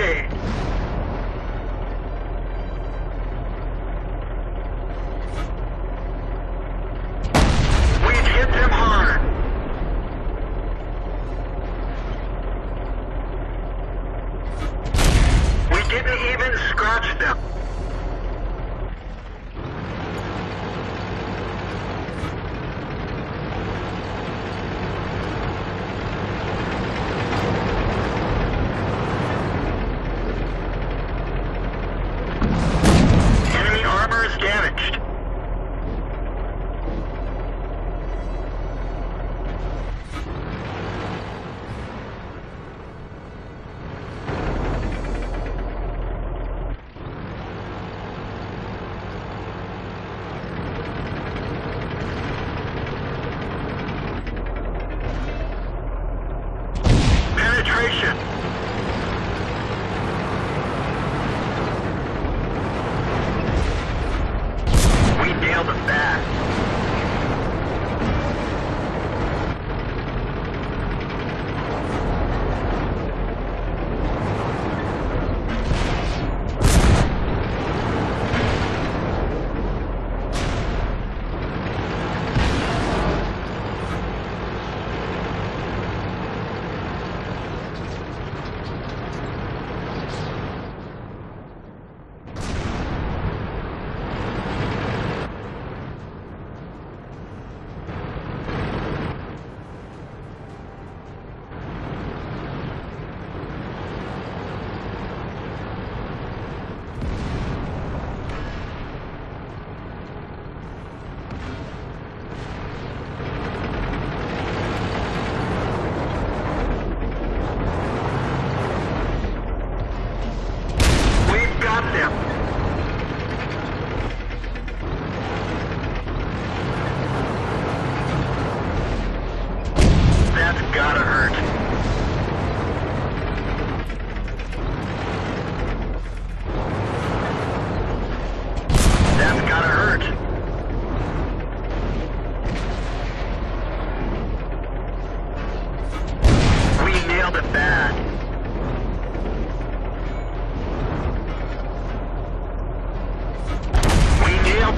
Sure penetration.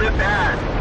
bit bad.